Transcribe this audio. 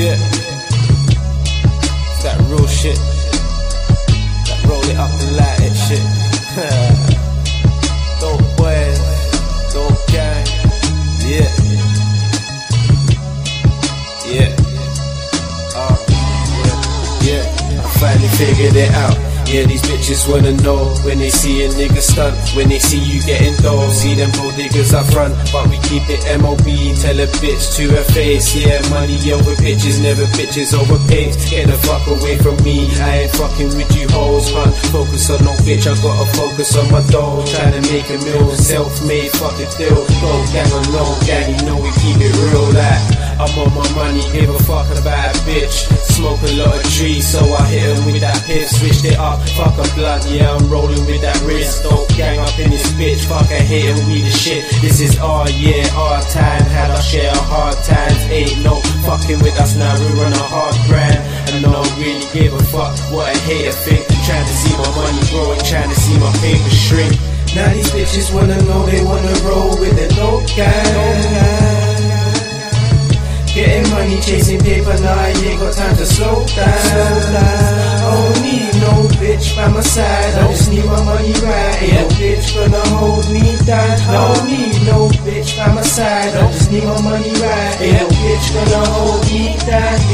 Yeah. It's that real shit. That roll it up and light it shit. dope boys, dope gang. Yeah. Yeah. Uh, yeah. yeah. I finally figured it out. Yeah, these bitches wanna know when they see a nigga stunt, when they see you getting dough. See them gold diggers up front, but we keep it MOB. Tell a bitch to her face, yeah, money over bitches, never bitches over pigs. Get the fuck away from me, I ain't fucking with you hoes, hunt. Focus on no bitch, I gotta focus on my dough. Trying to make a meal, self-made fucking deal. Go gang on no gang, you know we keep it real like. I'm on my money, give a fuck about a bitch. Smoke a lot of trees, so I hit 'em with that piff. Switched it up, fuck a blunt, yeah, I'm rolling with that wrist. Don't gang up in this bitch, fuck I hit with the shit. This is our year, our time. Had our share of hard times. Ain't no fucking with us now, we run a hard brand. And I don't really give a fuck what a hater think. Trying to see my money growing, trying to see my paper shrink. Now these bitches wanna know, they wanna roll with the dope gang. Getting money, chasing paper, now I ain't got time to by my side, I just need my money right. Ain't no bitch gonna hold me down. I don't need no bitch by my side, I just need my money right. Ain't no bitch gonna hold me down.